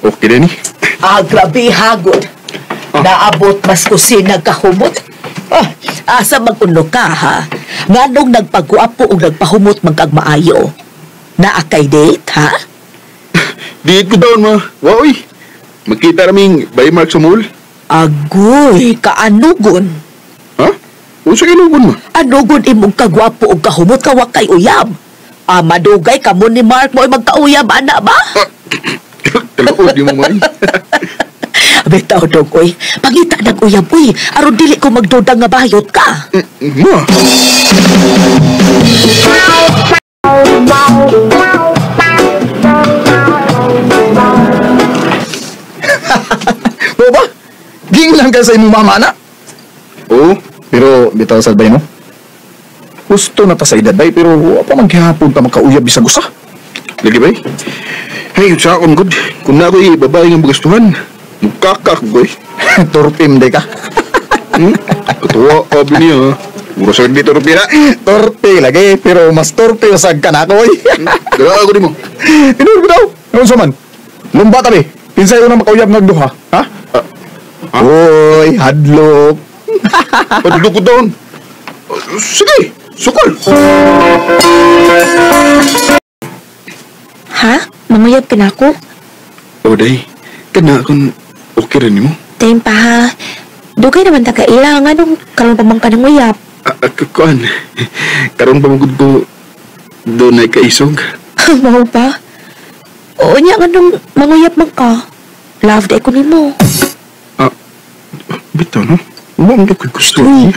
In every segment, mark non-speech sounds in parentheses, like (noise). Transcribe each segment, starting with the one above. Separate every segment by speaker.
Speaker 1: Okay na ni.
Speaker 2: Ah, grabe hagod. Naabot mas kusina kahumot. Ah, asa magkuno ka ha? Nganong nagpagwapo o nagpahumot magkag maayo? Naakay date ha? (laughs)
Speaker 1: Diit ko doon ma. Waoy. Magkita naming Baymark sa mall.
Speaker 2: Agoy, kaanugon.
Speaker 1: Ha? Unsa kinugon ma?
Speaker 2: Anugon imong kagwapo o kahumot ka wakay uyab. Ah, madugay ka mo ni Mark mo ay magkauyab, ana ba?
Speaker 1: Talakod (clears throat) di mo man.
Speaker 2: Bitaw dog, uy. Pangita nag-uyab, uy. Aron dili ko magdudang nga bayot ka.
Speaker 1: Ma.
Speaker 3: O ba? Ging lang ka sa imong mama na. Oo, pero bitaw sa bay mo. Gusto na ta sa edad bay, pero wa pa man gihapon ta makauyab bisag usa.
Speaker 1: Lagi bay. Hey, sa akong good. Kung na ako'y babae ng gustuhan, mukakak boy. (laughs)
Speaker 3: Turpim day ka.
Speaker 1: Hmm? Katuwa, abi niya. Mura sa dito rupira.
Speaker 3: Torpe lagi, pero mas torpe usag ka na ako, oy.
Speaker 1: Dala ako di mo.
Speaker 3: Inur bitaw. Ano sa man? Lumba tabi. Pinsay ko na makauyab nagduha, ha?
Speaker 1: Ah,
Speaker 3: Oy, hadlok.
Speaker 1: Padulog ko doon. Sige, sukol.
Speaker 4: Ha? Manguyab ka na ako?
Speaker 1: O, day. Kana kung okay rin mo.
Speaker 4: Tayo pa ha. Dugay naman ta kaila nga nung karon pa man ka ng uyab.
Speaker 1: Ah, ah, kuan. Karon pa magud ko doon ay kaisog. (laughs)
Speaker 4: Mao pa? Oo niya nga nung manguyab man ka. Love day ko nimo.
Speaker 1: Ah, bitaw no? Huwag mo ko gusto niya.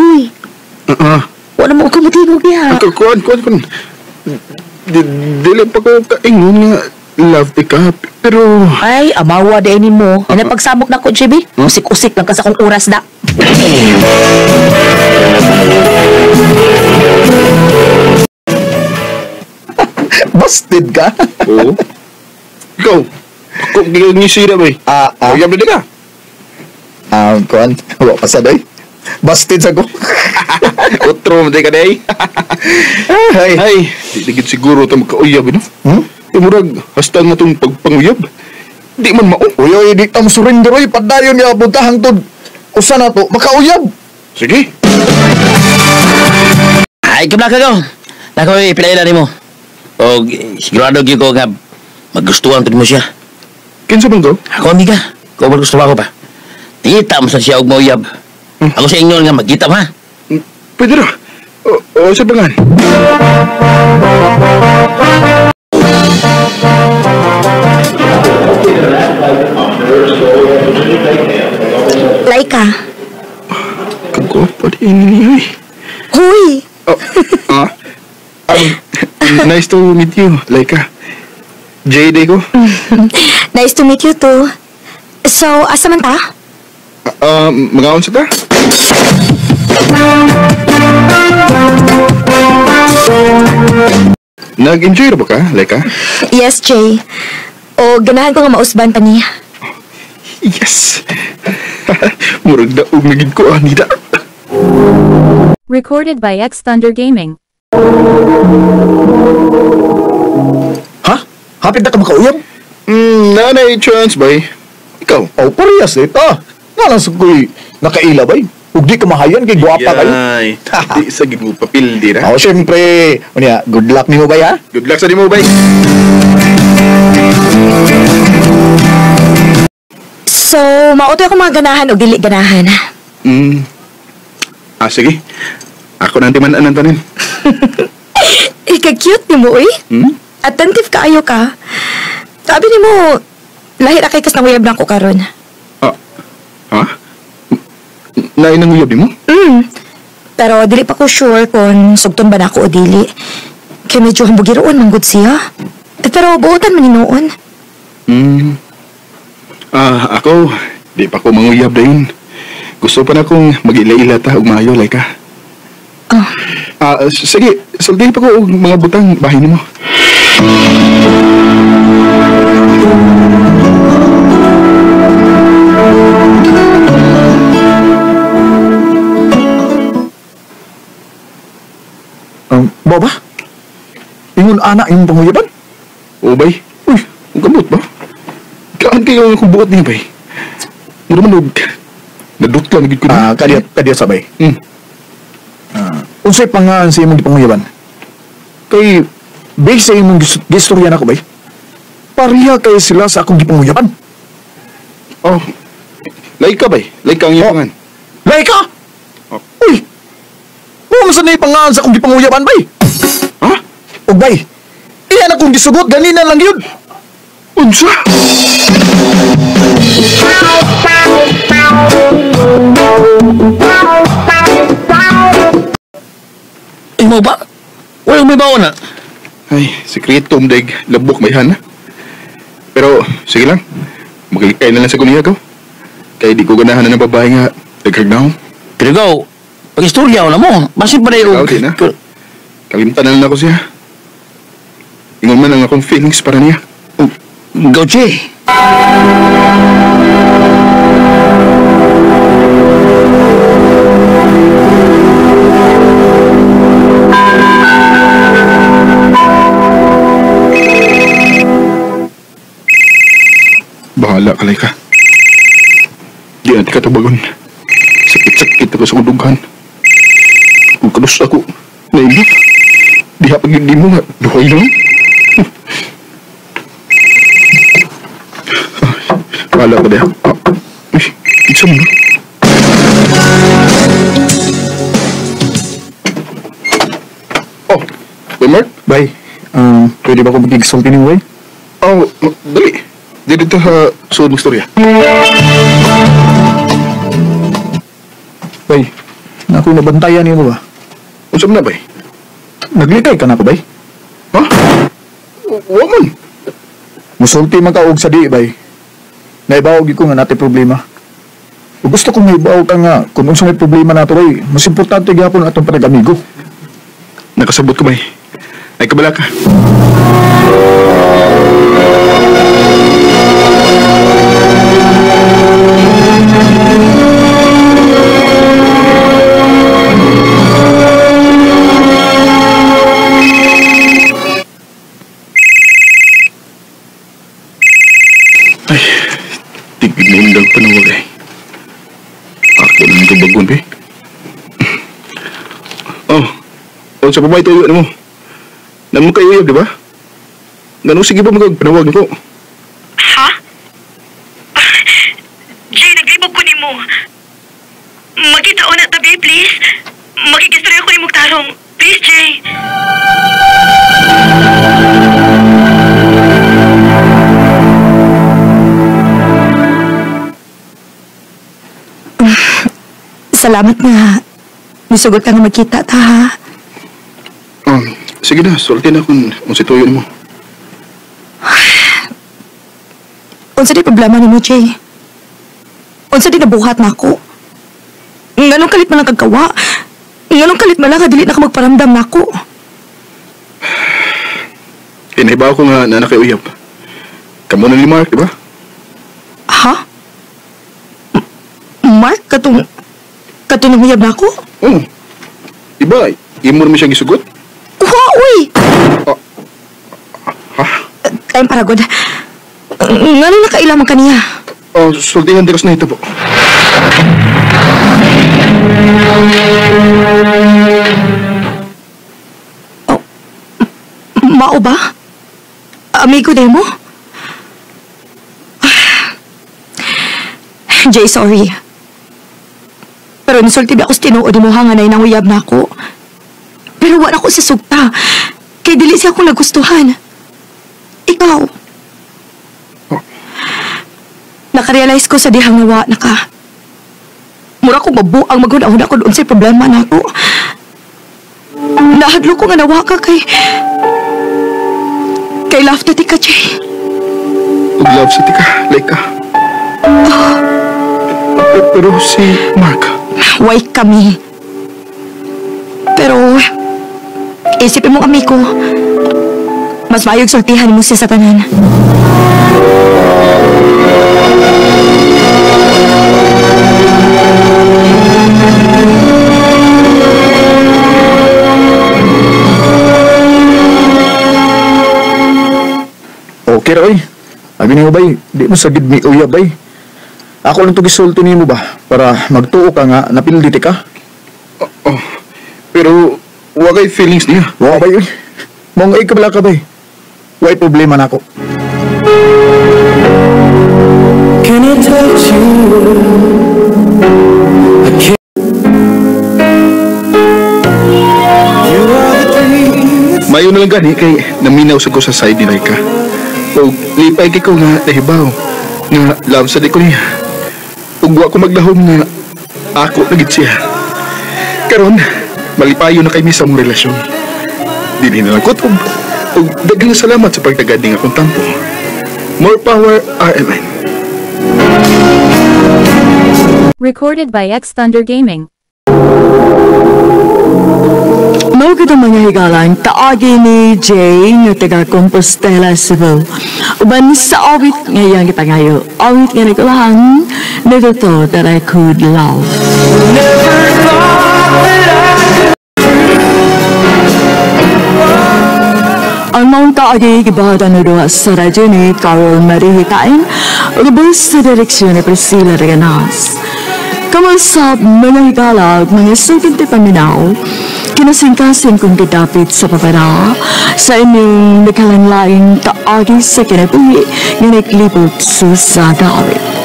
Speaker 4: Huy,
Speaker 1: Ah, ah.
Speaker 4: wala mo ko matingog diha.
Speaker 1: Ako, kuan, kuan, kuan. Di, dili pa ko kaingon nga love di ka. Pero,
Speaker 2: Ay, amawa din ni mo. Ano pagsamok na ko, JB? Usik-usik lang ka sa kong oras da. (laughs)
Speaker 3: Busted ka.
Speaker 1: oo. Ikaw, ako, di ka ngisira ba eh.
Speaker 3: Ah, ah.
Speaker 1: Na di ka.
Speaker 3: Ah, kuan. Wa pa sa day. Busted sa ko.
Speaker 1: Otro (laughs) mo di ka day. (laughs)
Speaker 3: Ay.
Speaker 1: Ay, di digit siguro ito magkauyab, no?
Speaker 3: Hmm?
Speaker 1: Imurag, hasta nga itong pagpanguyab. Di man mao.
Speaker 3: Uy, uy, di tam surrender, uy. Padayon niya, punta hangtod. Usa na to, makauyab.
Speaker 1: Sige.
Speaker 5: Ay, kabla ka ko. Nako, ipilailan ni mo. O, sigurado gyud ko nga magustuhan ko mo siya.
Speaker 1: Kinsa man ko?
Speaker 5: Ako, amiga. Kung magustuhan ko pa. Tita mo sa siya og mauyab. Ako sa inyo nga magkita ha?
Speaker 1: Pwede ra. O, o sa bangan.
Speaker 4: Laika.
Speaker 1: Kago pa din niya eh. Oh, ah. Um, nice to meet you, Laika. JD ko. (laughs)
Speaker 4: Nice to meet you too. So, asa man ta?
Speaker 1: Ah, mga sa ta? Nag-enjoy ra ba ka, Laika?
Speaker 4: Yes, Jay. O, ganahan ko nga mausban pa niya.
Speaker 1: Yes. (laughs) Murag daog naging ko, Anita.
Speaker 6: Recorded by X Thunder Gaming.
Speaker 3: Ha? Hapit na ka makauyab?
Speaker 1: Hmm, nanay chance, bay. Ikaw?
Speaker 3: Oh, parehas eh. Nga lang sa ko'y nakaila bay. Ug di ka mahayan kay guwapa kayo.
Speaker 1: Yay. (laughs) Di sa gid mo papil di na.
Speaker 3: Oh, syempre. Unya, good luck nimo bay ha?
Speaker 1: Good luck sa di mo, bay.
Speaker 4: So, mautoy ako mga ganahan o dili ganahan.
Speaker 1: Hmm. Ah, sige. Ako nanti man anan tanin. (laughs)
Speaker 4: Ika-cute ni mo, uy.
Speaker 1: Hmm?
Speaker 4: Attentive kaayo ka. Sabi ni mo, lahir akay kas nanguyab lang ko karon.
Speaker 1: Ah. Ha? Nain ang uyab mo?
Speaker 4: Mm. Pero dili pa ko sure kung sugton ba na ako o dili. Kaya medyo hambugiroon man gud siya. Pero buotan man ni noon.
Speaker 1: Hmm. Ah, ako, di pa ko manguyab dahin. Gusto pa na akong mag-ila-ila ta og maayo, like ka. Ah, s- sige, sultihin pa ko og mga butang bahay nimo.
Speaker 3: Um, baba? Ingon ana imong panguyaban?
Speaker 1: O bay? Uy, ang gamot ba? Kaan kayo ang buot niya, bay. Mura man, og, nadot lang, gid ko
Speaker 3: Ah,
Speaker 1: na.
Speaker 3: kadiyat, kadiyat sabay.
Speaker 1: Hmm.
Speaker 3: Ah, unsay pangaan sa imong gipanguyaban? Kay base sa imong gis- gistorya nako bay. Pariha kay sila sa akong gipanguyaban.
Speaker 1: Oh, laik ka, bay. Laik ka ang iyong
Speaker 3: Oh.
Speaker 1: pangan.
Speaker 3: Lay ka!
Speaker 1: Oh.
Speaker 3: Uy! Mo man sa na pangaan sa akong gipanguyaban bay.
Speaker 1: Ha?
Speaker 3: Og bay, iyan akong gisugot ganina lang yun.
Speaker 1: Unsa?
Speaker 5: Imo ba? May bawa na.
Speaker 1: Ay, sekreto mo daig labok may hana. Pero, sige lang. Magkikay na lang sa kuniya ko. Kaya di ko ganahan na ng babae nga nagkagnaw.
Speaker 5: Pero ikaw, pag-istorya ko na mo. Masin pa na
Speaker 1: Ikaw
Speaker 5: yung...
Speaker 1: din? Kalimtan na lang ako siya. Ingon man ang akong feelings para niya.
Speaker 5: Gauche.
Speaker 1: Bahala ka, Laika. Di natin katabagon. Sakit-sakit ako sa kudughan. Kung kalus ako, naibot. Diha pag hindi mo nga, duhay lang. Bahala ka diha. Ah, Uy, isa mo na. Oh, Kuya Mark?
Speaker 3: Bay, um, pwede ba ko magigsulti ni bay?
Speaker 1: Oh, dali. Di dito sa suod mong storya.
Speaker 3: Bay, na ako nabantayan niyo mo ba?
Speaker 1: Man na ba?
Speaker 3: Naglikay ka na ko bay?
Speaker 1: Ha? Wa man.
Speaker 3: Musulti man ka og sa di bay. Naibawag ko nga natin problema. Ug gusto kong maibawag ka nga kung unsa may problema nato bay, mas importante gyapon atong panag-amigo.
Speaker 1: Nakasabot ka ba? Ay kabala ka. Ay, tigil na yung panawag ay. Ako na yung kabagon, be. (clears throat) Oh, oh, sa babae tuyo mo. Namo kayo uyab, di ba? Ganun sige ba magpanawag nako?
Speaker 7: Ha? (laughs) Jay, naglibog ko ni mo. Magkita na tabi, please. Magigistorya ko ni mong tarong. Please, Jay.
Speaker 8: Salamat nga. Nisugot ka nga magkita ta, ha?
Speaker 1: Um, sige na, sulti na kung unsa tuyo mo.
Speaker 8: Unsa di problema ni mo, Jay? Unsa di nabuhat na ako? Nganong kalit man ang kagawa? Nganong kalit man lang dili na ka magparamdam na ako?
Speaker 1: Kinaibaw ko nga na kay uyab. Kamu na ni Mark, di ba?
Speaker 8: Ha? M- Mark, katong... Katong nanguyab na ako?
Speaker 1: Oo. Di ba? Imo mo siya gisugot?
Speaker 8: Wa, uy!
Speaker 1: Ha?
Speaker 8: Time para god. Ngano na kailangan kaniya?
Speaker 1: Oh, sultihan diras na ito po.
Speaker 8: Mao ba? Amigo din mo? Jay, sorry. Pero nisulti ba ako sa tinuod mo hanganay nang uyab na ako. Pero wala ko sa sugta. Kay dili siya akong nagustuhan. Ikaw. Nakarealize ko sa dihang nawa na ka. Mura ko mabuang maghunahon ako doon sa problema na ako. Nahadlo ko nga nawa ka kay... Kay love na ti ka, Jay.
Speaker 1: Ug love sa tika, like ka. Pero, pero si Mark,
Speaker 8: Why kami? Pero, isipin mo kami ko, mas mayog sultihan mo siya sa tanan.
Speaker 3: Okay ra oy. Abi ni bay, di mo sagid mi uyab bay. Ako lang to gisulto nimo ba para magtuo ka nga napilditi ka.
Speaker 1: Oh, pero wa kay feelings niya.
Speaker 3: Wa bay. Mong ay kabala ka bay. Way problema nako.
Speaker 9: Can I touch you?
Speaker 1: Mayo na lang gani kay naminaw sa ko sa side ni Laika. O lipay kay ko nga nahibaw nga love sa di ko niya. Ug wa ko maglahom nga ako nagit siya. Karon malipayo na kay mi sa mong relasyon. Dili na lang ko ug daghang salamat sa pagtagad ning akong tampo. More power RMN.
Speaker 6: Recorded by X Thunder Gaming.
Speaker 4: Mao gid ang mga higalan kaagi ni Jay nga taga Compostela, Cebu. Uban sa awit ngayang gipangayo. Awit nga nagulahang Never thought that I could love. Ang maong kaagi gibada na doon sa radyo ni Carol Marie Hitain, ubos sa direksyon ni Priscilla Reganas. Kamusta mga higalag, mga suginti paminaw, kinasingkasin kong gidapit sa papara sa inyong nakalanlaing kaagi sa kinabuhi nga naglibot sa sadawit. Yadris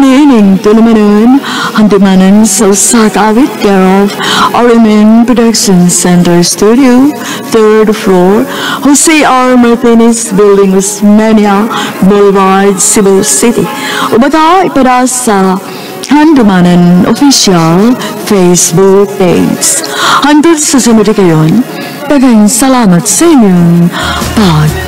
Speaker 4: ni ining tulumanon, handimanan sa usakawit care of RMN Production Center Studio, third floor, Jose R. Martinez Building, Osmania Boulevard, Cebu City. Ubata ipada sa Handumanan Official Facebook page. Hantod sa sunod kayon, dagang salamat sa inyong pag